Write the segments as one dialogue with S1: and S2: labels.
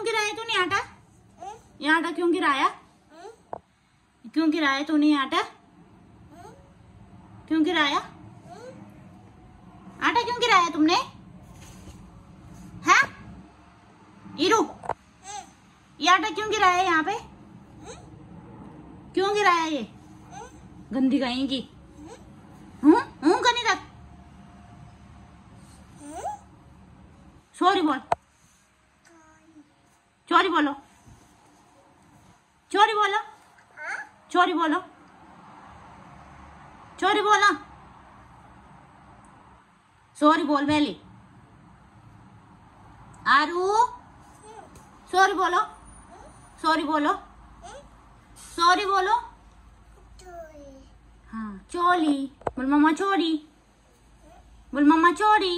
S1: क्यों गिराया तूने आटा? ये आटा क्यों गिराया? क्यों गिराया तूने आटा? क्यों गिराया? आटा क्यों गिराया तुमने? है? इरू ये आटा क्यों गिराया यहाँ पे? क्यों गिराया ये? गंदी गाएँगी हूँ हूँ कनी तक सॉरी बोल चोरी बोलो चोरी बोलो। चोरी बोलो। चोरी बोलो। सॉरी बोल पहले। आरू, सॉरी बोलो। सॉरी बोलो। सॉरी बोलो। हाँ चोली बोल मम्मा चोरी। बोल मम्मा चोरी।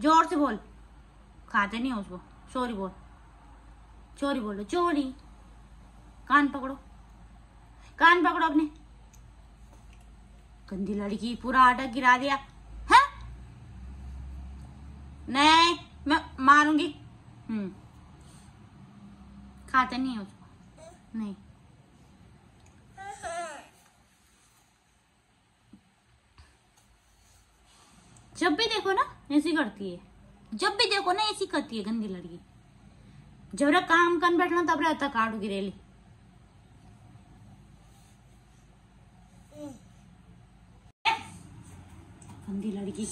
S1: ज़ोर से बोल। खाते नहीं उसको। चोरी बोल। चोरी बोलो, चोरी। कान पकड़ो। कान पकड़ो अपने। गंदी लड़की, पूरा आटा गिरा दिया। है? नहीं, मैं मारूँगी। हम्म। खाते नहीं है नहीं। जब भी देखो ना, ऐसी करती है। जब भी देखो ना, ऐसी करती है गंदी लड़की। जब रे काम कर बैठना तब रहता काटू गिरेली लड़की।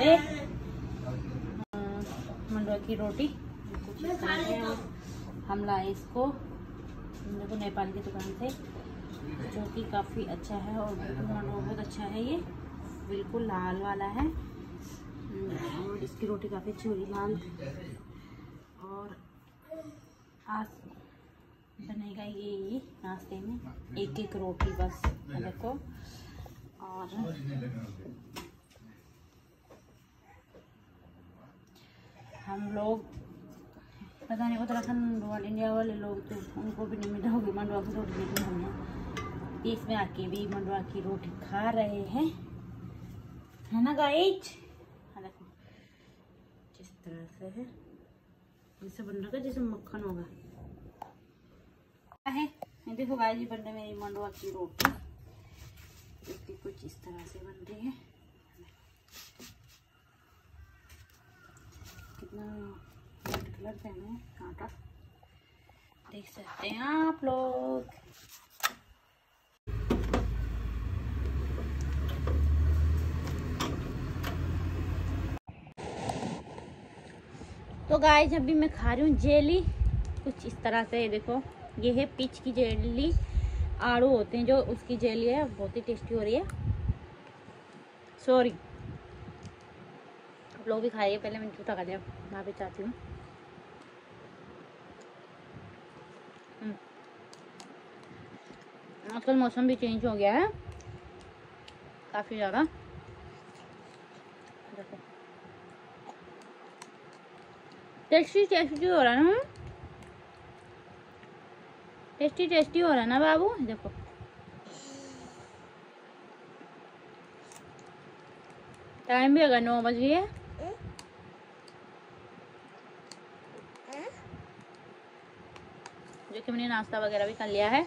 S1: ये। की रोटी। हम लाए इसको। देखो नेपाल की दुकान से जो कि काफ़ी अच्छा है और बहुत अच्छा है ये। बिल्कुल लाल वाला है। और इसकी रोटी काफ़ी अच्छी हुई लाल। और आज बनेगा ये ये नाश्ते में एक एक रोटी बस, देखो। और हम लोग पता नहीं उत्तराखंड वाले इंडिया वाले लोग तो उनको भी नहीं मिला होगी, मंडवा की रोटी लेकिन हमने देश में आके भी मंडवा की रोटी खा रहे हैं। है ना गाइज़ हाँ देखो। जिस तरह से है, जैसे बन रहा जैसे मक्खन होगा। है? देखो गाइस ये बन रही मेरी मंडवा की रोटी। इसकी कुछ इस तरह से बन रही है। कितना कलर पहना है आटा देख सकते हैं आप लोग तो गाय जब भी मैं खा रही हूँ जेली कुछ इस तरह से, देखो, ये है पिच की जेली आड़ू होते हैं जो, उसकी जेली है, बहुत ही टेस्टी हो रही है। सॉरी आप लोग भी खाइए, पहले मैंने झूठा खा लिया, मैं भी चाहती हूँ हम्म। आजकल मौसम भी चेंज हो गया है। काफ़ी ज़्यादा। टेस्टी टेस्टी हो रहा है ना टेस्टी टेस्टी हो रहा है ना बाबू? देखो। टाइम भी अगर नौ बज गई जो कि मैंने नाश्ता वगैरह भी कर लिया है।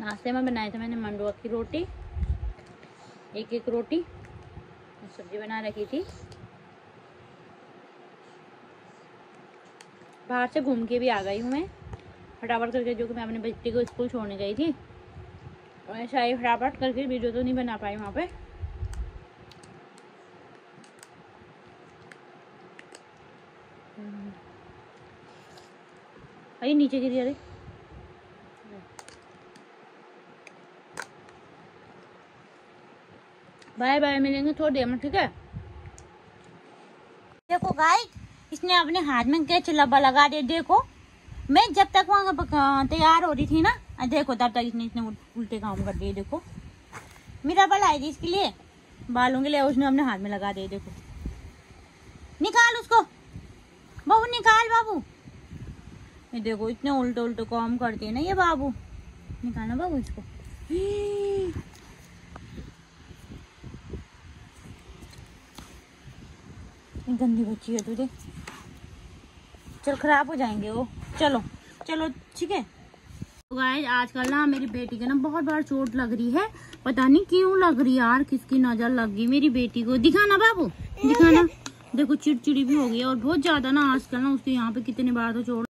S1: नाश्ते में बनाए थे मैंने मंडुआ की रोटी, एक एक रोटी, सब्ज़ी बना रखी थी। बाहर से घूम के भी आ गई हूँ मैं। फटाफट करके जो कि मैं अपने बच्चे को स्कूल छोड़ने गई थी। और ऐसा ही फटाफट करके वीडियो तो नहीं बना पाई वहाँ पे। अरे नीचे गिरी अरे बाय बाय, मिलेंगे थोड़ी देर में, ठीक है? देखो गाय इसने अपने हाथ में क्या चिल्लाबा लगा दिया, देखो। मैं जब तक वहाँ तैयार हो रही थी ना देखो, तब तक इसने इसने उल्टे काम कर दिए, देखो। मेरा बल आई थी इसके लिए। बालों के लिए उसने अपने हाथ में लगा दिए, देखो। निकाल उसको। बहू, निकाल बाबू। ये देखो, इतने उल्टे उल्टे काम करते हैं ना ये बाबू। निकालना बाबू इसको। गंदी बच्ची है तुझे चल, खराब हो जाएँगे वो। चलो चलो, ठीक है। तो गाइस आजकल ना मेरी बेटी के ना बहुत बार चोट लग रही है। पता नहीं क्यों लग रही यार, किसकी नज़र लग गई मेरी बेटी को। दिखाना बाबू दिखाना देखो, चिड़चिड़ी भी हो गई और बहुत ज़्यादा ना आजकल ना उसके यहाँ पे कितने बार तो चोट